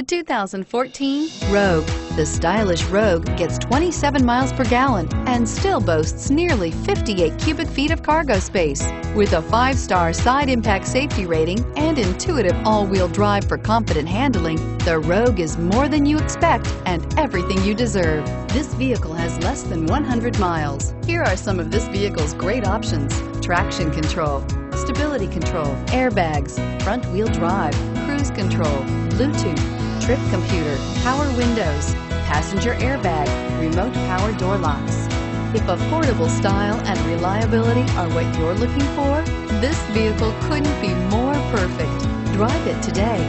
The 2014 Rogue. The stylish Rogue gets 27 miles per gallon and still boasts nearly 58 cubic feet of cargo space. With a five-star side impact safety rating and intuitive all-wheel drive for confident handling, the Rogue is more than you expect and everything you deserve. This vehicle has less than 100 miles. Here are some of this vehicle's great options. Traction control, stability control, airbags, front wheel drive, cruise control, Bluetooth, trip computer, power windows, passenger airbag, remote power door locks. If affordable style and reliability are what you're looking for, this vehicle couldn't be more perfect. Drive it today.